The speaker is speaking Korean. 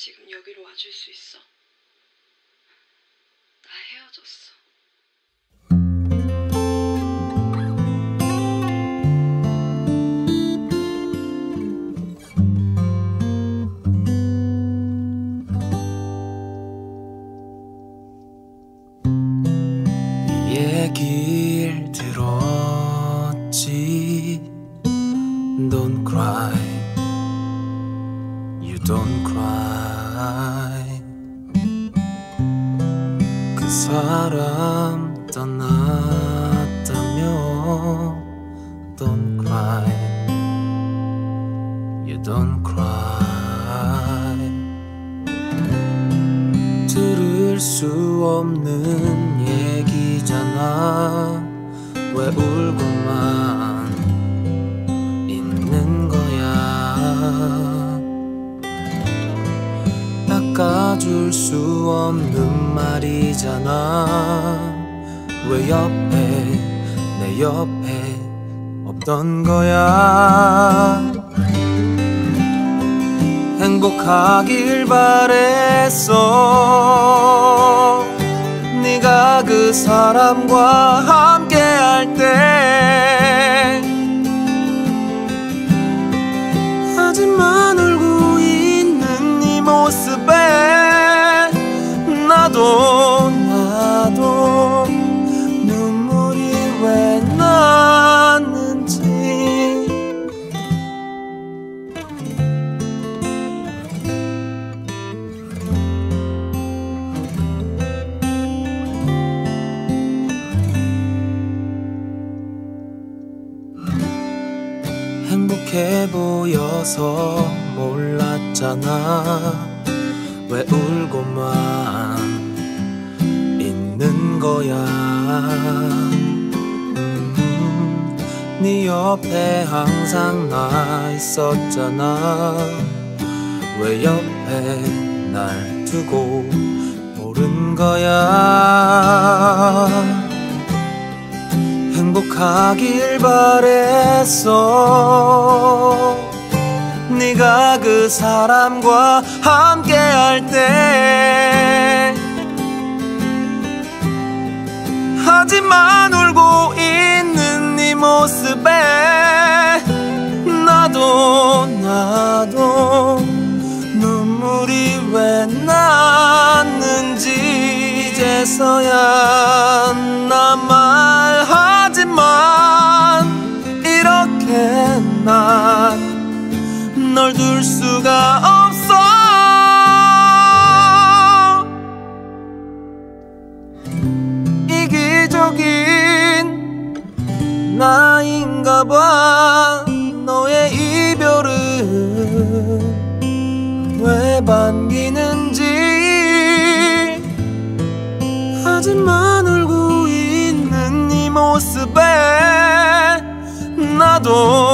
지금 여기로 와줄 수 있어? 나 헤어졌어. Don't cry 그 사람 떠났다며 Don't cry You don't cry 들을 수 없는 얘기잖아 왜 울고 닦아줄 수 없는 말이잖아. 왜 옆에 내 옆에 없던 거야? 행복하길 바랬어. 네가 그 사람과 함 모습에 나도 나도 눈물이 왜 났는지. 행복해 보여서 몰랐잖아 왜 울고만 있는 거야. 음, 네 옆에 항상 나 있었잖아. 왜 옆에 날 두고 모른 거야? 행복하길 바랬어 네가 그 사람과 함께 할 때. 하지만 울고 있는 네 모습에 나도 나도 눈물이 왜 났는지 이제서야 나 말하지만 나인가 봐. 너의 이별은 왜 반기는지. 하지만 울고 있는 네 모습에 나도 나도